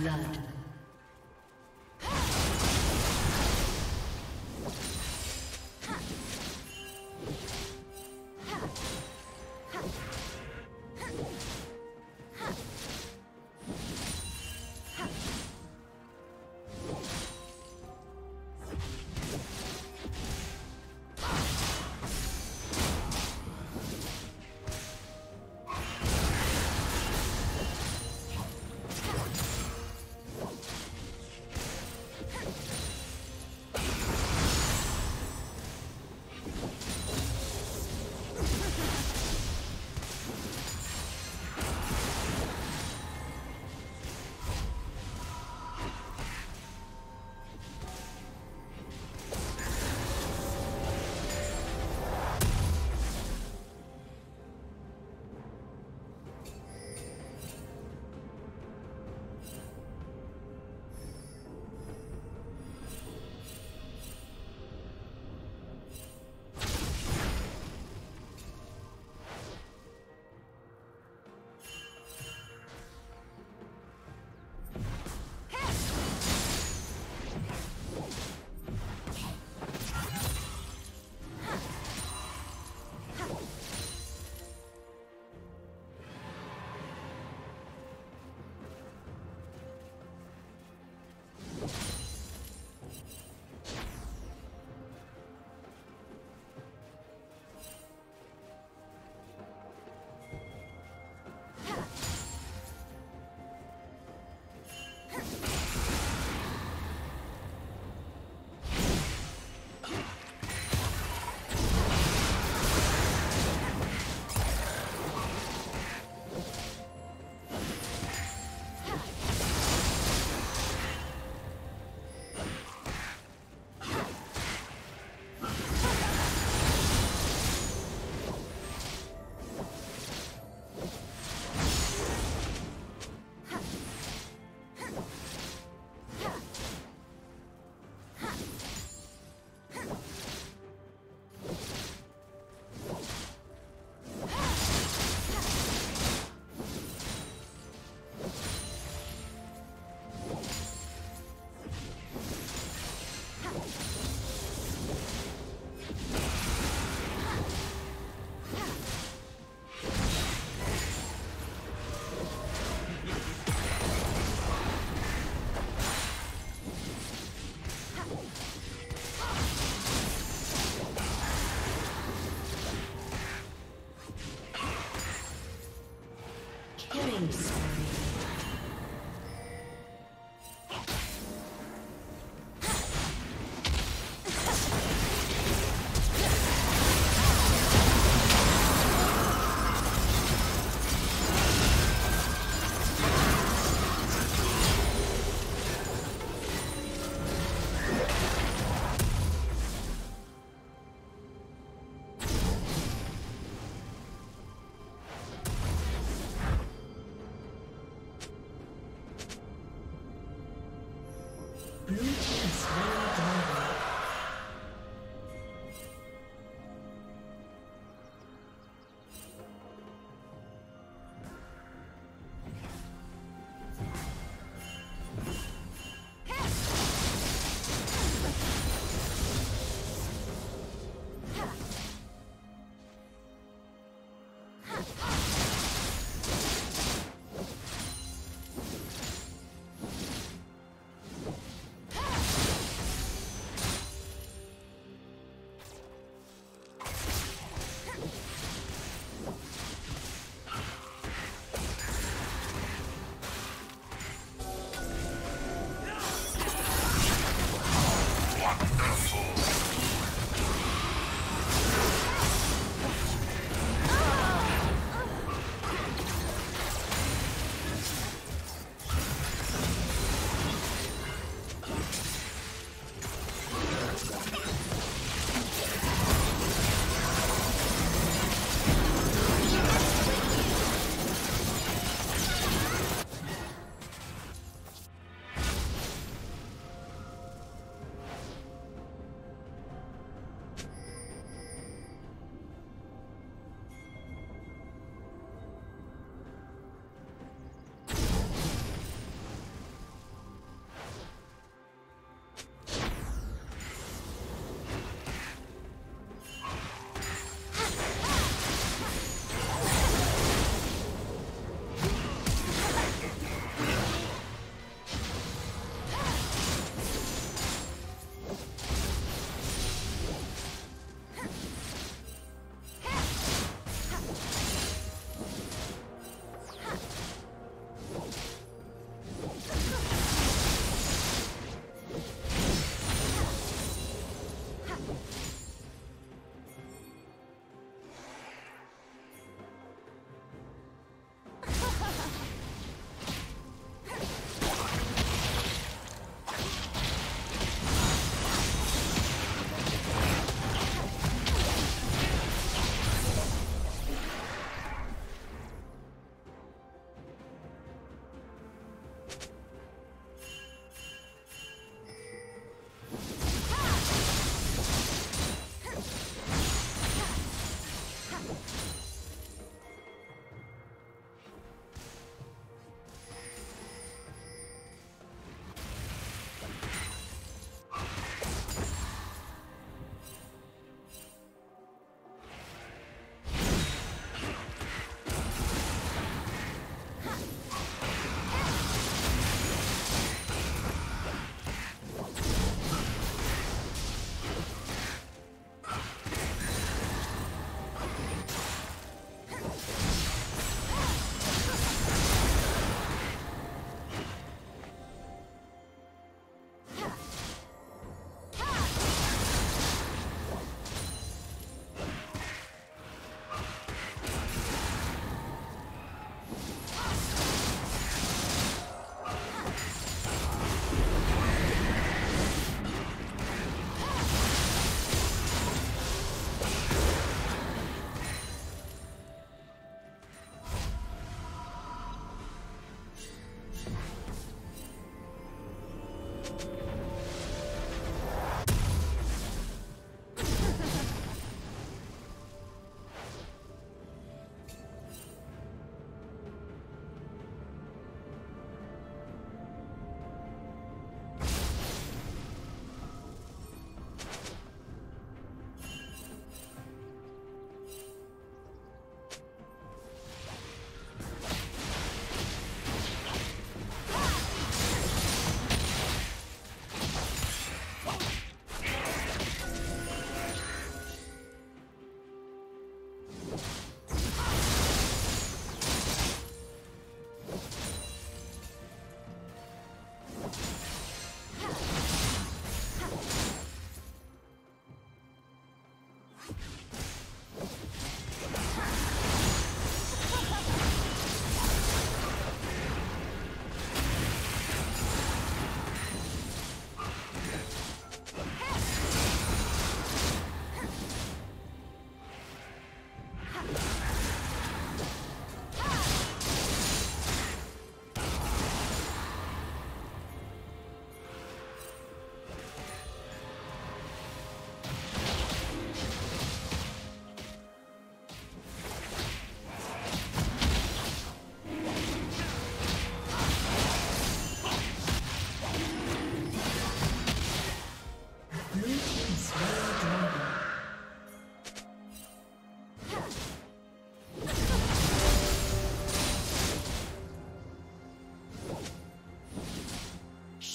Blood.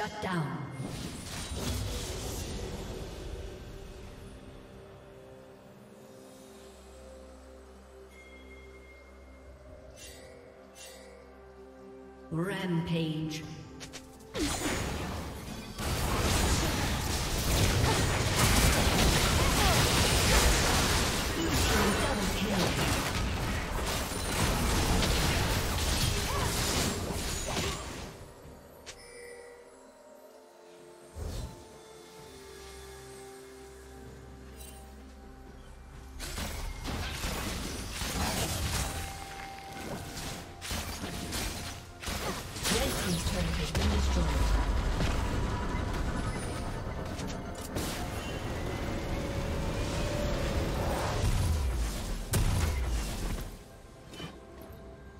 Shut down. Rampage.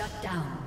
Shut down.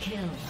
Kill.